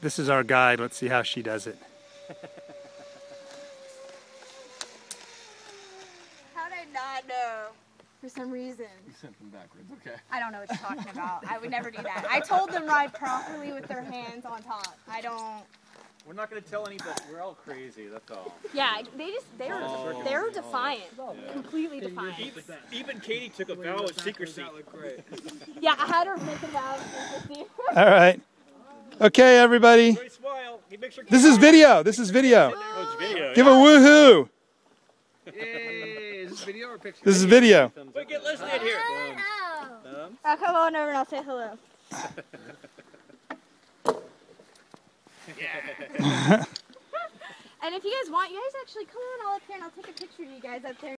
This is our guide. Let's see how she does it. How did I not know? For some reason. You sent them backwards, okay. I don't know what you're talking about. I would never do that. I told them ride properly with their hands on top. I don't. We're not going to tell anybody. We're all crazy. That's all. Yeah, they just they were Oh. they were defiant, completely defiant. Even, even Katie took a vow of secrecy. Yeah, I had her make a vow of secrecy. All right. Okay, everybody. Everybody smile. You make sure This is video. This is video. Oh, video. Give a woohoo. Yay! Is this video or picture? This is video. Wait, get Leslie in here. I'll oh, come on over and I'll say hello. and if you guys want, you guys actually come on all up here and I'll take a picture of you guys up there.